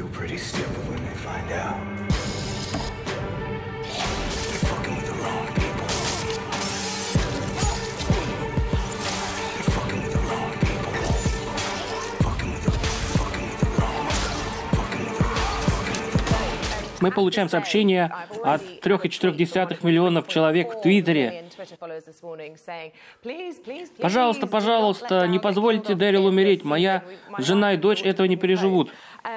feel pretty stupid when they find out. Мы получаем сообщения от 3,4 миллионов человек в Твиттере. Пожалуйста, пожалуйста, не позвольте Дэрил умереть. Моя жена и дочь этого не переживут.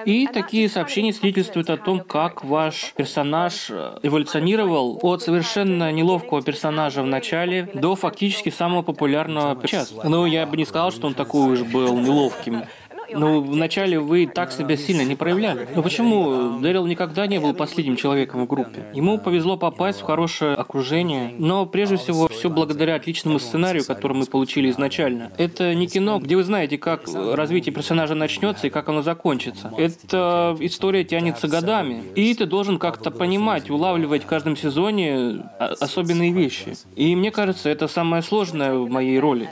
И такие сообщения свидетельствуют о том, как ваш персонаж э, эволюционировал от совершенно неловкого персонажа в начале до фактически самого популярного сейчас. Ну, я бы не сказал, что он такой уж был неловким. Ну, вначале вы так себя сильно не проявляли. Но почему Дэрил никогда не был последним человеком в группе? Ему повезло попасть в хорошее окружение, но прежде всего все благодаря отличному сценарию, который мы получили изначально. Это не кино, где вы знаете, как развитие персонажа начнется и как оно закончится. Эта история тянется годами. И ты должен как-то понимать, улавливать в каждом сезоне а, особенные вещи. И мне кажется, это самое сложное в моей роли.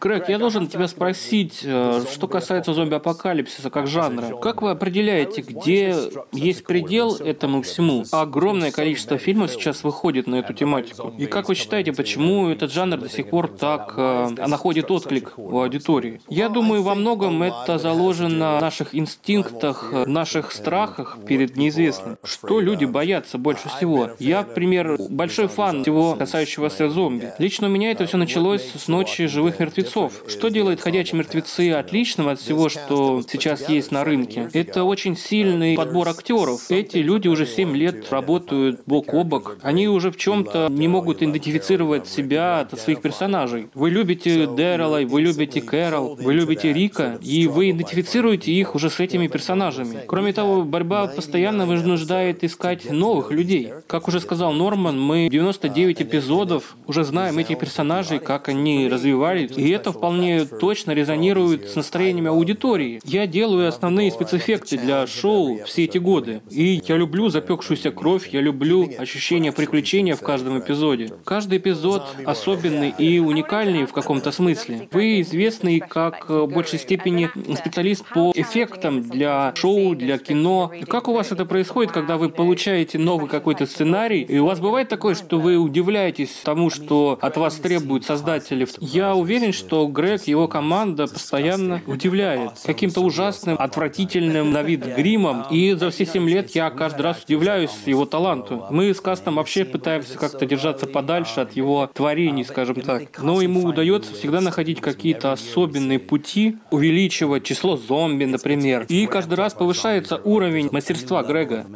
Грег, я должен тебя спросить, что касается зомби-апокалипсиса как жанра. Как вы определяете, где есть предел этому всему? Огромное количество фильмов сейчас выходит на эту тематику. И как вы считаете, почему этот жанр до сих пор так э, находит отклик у аудитории? Я думаю, во многом это заложено в наших инстинктах, в наших страхах перед неизвестным. Что люди боятся больше всего? Я, например, большой фан всего касающегося зомби. Лично у меня это все началось с ночи живых мертвецов. Что делает «Ходячие мертвецы» отличным от всего, что сейчас есть на рынке? Это очень сильный подбор актеров. Эти люди уже 7 лет работают бок о бок. Они уже в чем-то не могут идентифицировать себя от своих персонажей. Вы любите Дэрила, вы любите Кэрол, вы любите Рика, и вы идентифицируете их уже с этими персонажами. Кроме того, борьба постоянно вынуждает искать новых людей. Как уже сказал Норман, мы 99 эпизодов уже знаем этих персонажей, как они развивались, и это вполне точно резонирует с настроениями аудитории. Я делаю основные спецэффекты для шоу все эти годы, и я люблю запекшуюся кровь, я люблю ощущение приключения в каждом эпизоде. Каждый эпизод особенный и уникальный в каком-то смысле. Вы известный как в большей степени специалист по эффектам для шоу, для кино. Как у вас это происходит, когда вы получаете новый какой-то сценарий, и у вас бывает такое, что вы удивляетесь тому, что от вас требуют создатели я уверен, что Грег его команда постоянно удивляет каким-то ужасным, отвратительным на вид гримом. И за все семь лет я каждый раз удивляюсь его таланту. Мы с Кастом вообще пытаемся как-то держаться подальше от его творений, скажем так. Но ему удается всегда находить какие-то особенные пути, увеличивать число зомби, например. И каждый раз повышается уровень мастерства Грега.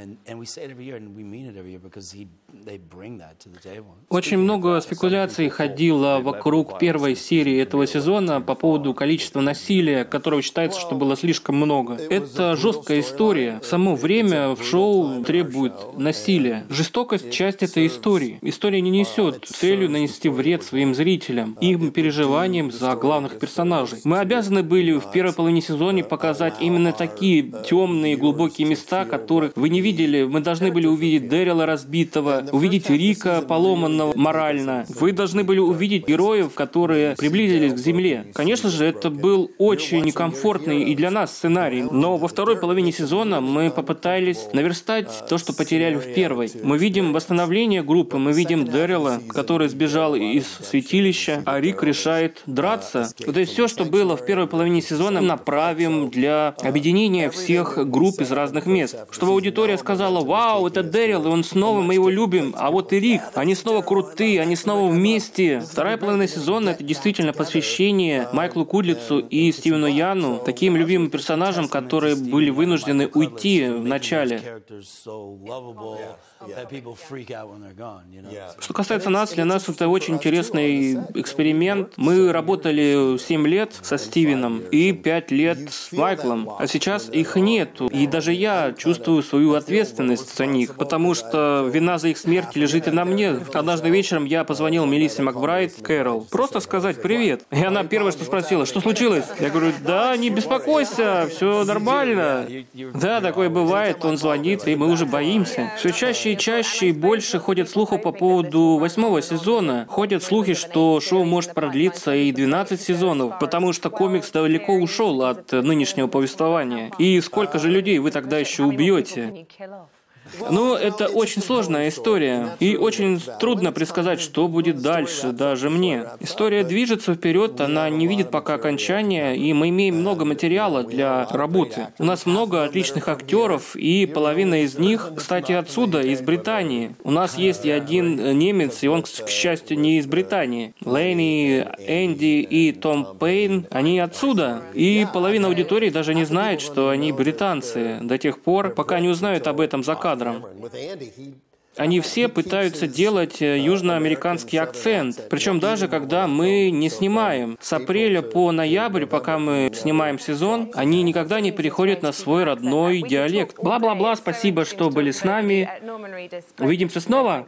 Очень много спекуляций ходило вокруг первой серии этого сезона по поводу количества насилия, которого считается, что было слишком много. Это жесткая история. Само время в шоу требует насилия. Жестокость – часть этой истории. История не несет целью нанести вред своим зрителям, им переживаниям за главных персонажей. Мы обязаны были в первой половине сезона показать именно такие темные, глубокие места, которых вы не видели. Мы должны были увидеть Дэрила разбитого, увидеть Рика поломанного морально. Вы должны были увидеть героев, которые приблизились к Земле. Конечно же, это был очень некомфортный и для нас сценарий, но во второй половине сезона мы попытались наверстать то, что потеряли в первой. Мы видим восстановление группы, мы видим Дэрила, который сбежал из святилища, а Рик решает драться. Это и все, что было в первой половине сезона, направим для объединения всех групп из разных мест. Чтобы аудитория сказала, вау, это Дэрил, и он снова, мы его любим, а вот и Рик, они снова крутые, они снова вместе. Вторая половина сезона — это действительно посвящение Майклу Кудлицу и Стивену Яну, таким любимым персонажам, которые были вынуждены уйти в начале. Что касается нас, для нас это очень интересный эксперимент. Мы работали 7 лет со Стивеном и 5 лет с Майклом, а сейчас их нету. И даже я чувствую свою ответственность за них, потому что вина за их смерть лежит и на мне. Однажды вечером я позвонил Мелиссе Макбрайт, Кэрол. Просто сказать привет. И она первое, что спросила, что случилось? Я говорю, да, не беспокойся, все нормально. Да, такое бывает, он звонит, и мы уже боимся. Все чаще и чаще и больше ходят слухов по поводу восьмого сезона. Ходят слухи, что шоу может продлиться и 12 сезонов, потому что комикс далеко ушел от нынешнего повествования. И сколько же людей вы тогда еще убьете? Ну, это очень сложная история. И очень трудно предсказать, что будет дальше, даже мне. История движется вперед, она не видит пока окончания, и мы имеем много материала для работы. У нас много отличных актеров, и половина из них, кстати, отсюда, из Британии. У нас есть и один немец, и он, к счастью, не из Британии. Лэйни, Энди и Том Пейн, они отсюда. И половина аудитории даже не знает, что они британцы до тех пор, пока не узнают об этом за кадром. Они все пытаются делать э, южноамериканский акцент. Причем даже когда мы не снимаем. С апреля по ноябрь, пока мы снимаем сезон, они никогда не переходят на свой родной диалект. Бла-бла-бла, спасибо, что были с нами. Увидимся снова.